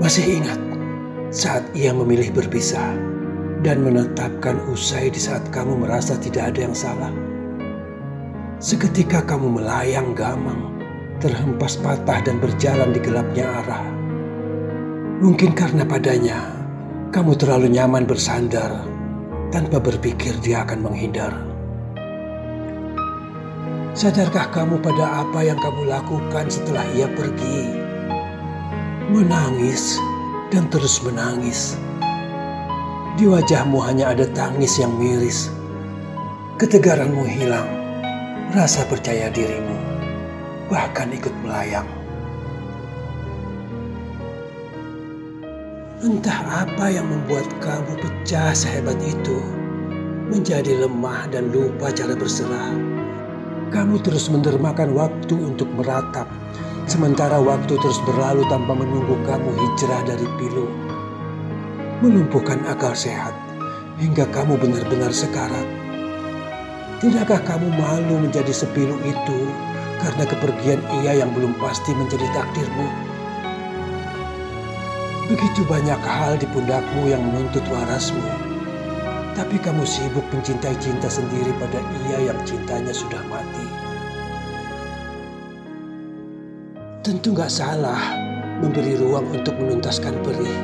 Masih ingat saat ia memilih berpisah dan menetapkan usai di saat kamu merasa tidak ada yang salah? Seketika kamu melayang gamang, terhempas patah dan berjalan di gelapnya arah. Mungkin karena padanya, kamu terlalu nyaman bersandar tanpa berpikir dia akan menghindar. Sadarkah kamu pada apa yang kamu lakukan setelah ia pergi? Menangis dan terus menangis. Di wajahmu hanya ada tangis yang miris. Ketegaranmu hilang, rasa percaya dirimu bahkan ikut melayang. Entah apa yang membuat kamu pecah sehebat itu, menjadi lemah dan lupa cara berserah. Kamu terus mendermakan waktu untuk meratap Sementara waktu terus berlalu tanpa menunggu kamu hijrah dari pilu. Melumpuhkan akal sehat hingga kamu benar-benar sekarat. Tidakkah kamu malu menjadi sepilu itu karena kepergian ia yang belum pasti menjadi takdirmu? Begitu banyak hal di pundakmu yang menuntut warasmu. Tapi kamu sibuk mencintai cinta sendiri pada ia yang cintanya sudah mati. Tentu gak salah memberi ruang untuk menuntaskan perih.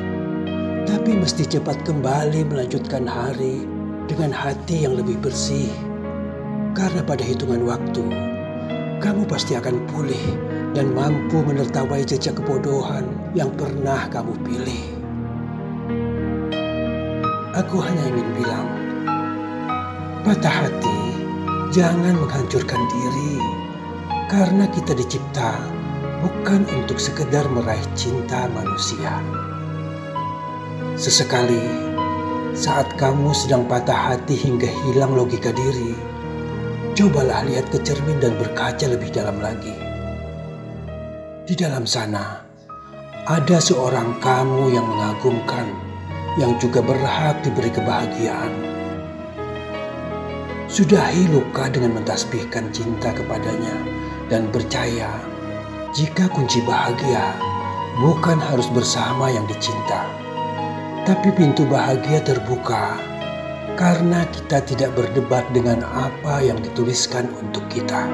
Tapi mesti cepat kembali melanjutkan hari dengan hati yang lebih bersih. Karena pada hitungan waktu, kamu pasti akan pulih dan mampu menertawai jejak kebodohan yang pernah kamu pilih. Aku hanya ingin bilang, patah hati jangan menghancurkan diri karena kita dicipta bukan untuk sekedar meraih cinta manusia. Sesekali, saat kamu sedang patah hati hingga hilang logika diri, cobalah lihat ke cermin dan berkaca lebih dalam lagi. Di dalam sana, ada seorang kamu yang mengagumkan, yang juga berhak diberi kebahagiaan. Sudahi luka dengan mentasbihkan cinta kepadanya dan percaya jika kunci bahagia bukan harus bersama yang dicinta, tapi pintu bahagia terbuka karena kita tidak berdebat dengan apa yang dituliskan untuk kita.